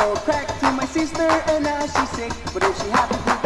So crack to my sister and now she's sick, but is she happy?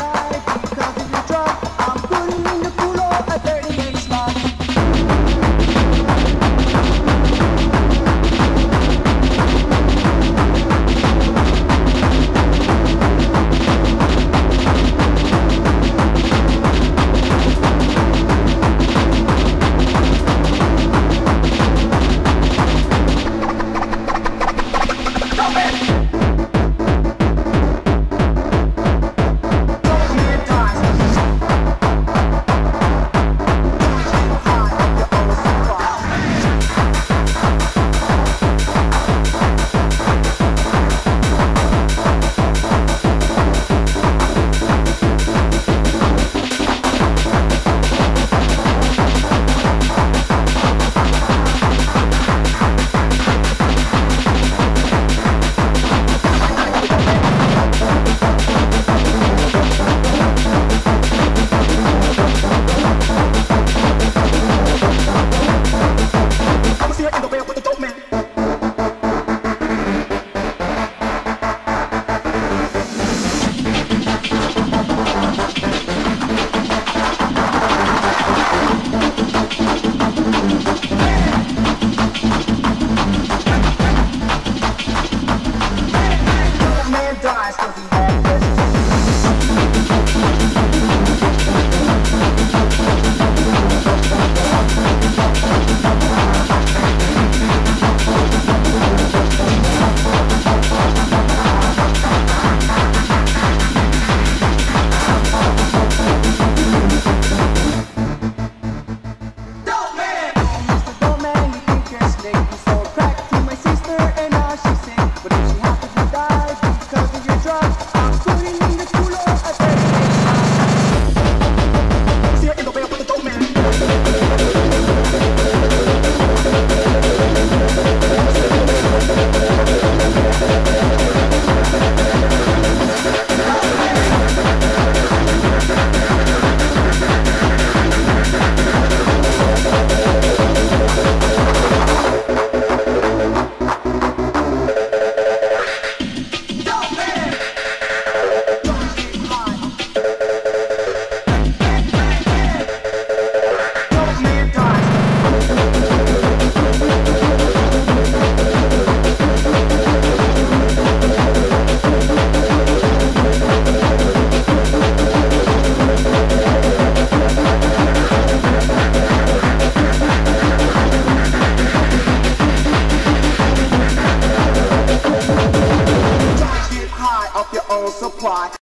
Put it supply.